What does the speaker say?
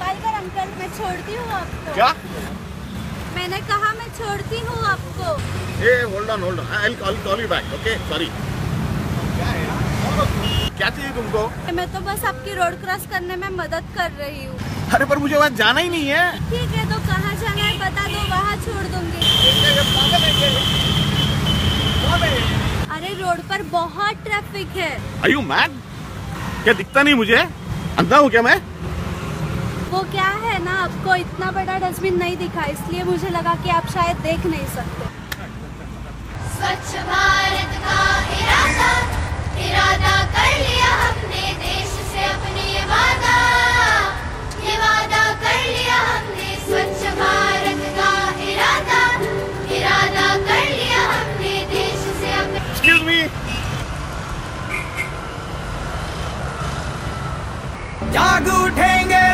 संभाल अंकल मैं छोड़ती हूँ आपको। क्या? मैंने कहा मैं छोड़ती हूँ आपको। ए hold on hold on I call you back okay sorry क्या चाहिए तुमको? मैं तो बस आपकी रोड क्रॉस करने में मदद कर रही हूँ। अरे पर मुझे वहाँ जाना ही नहीं है। ठीक है तो कहाँ जाना है बता दो वहाँ छोड़ दूँगी। अरे रोड पर बहुत ट्रैफ़िक है। You क्या दिखता नहीं मुझे? अंधा हूँ क्या मैं? वो क्या है ना आपको इतना बड़ा डस्टबिन नहीं दिखा इसलिए मुझे लगा कि आप शायद देख नहीं सकते। स्वच्छ भारत का इरादा इरादा कर लिया हमने देश से अपने ये वादा। ये वादा कर लिया हमने स्वच्छ भारत का इरादा इरादा कर लिया हमने देश से अपने जाग उठेंगे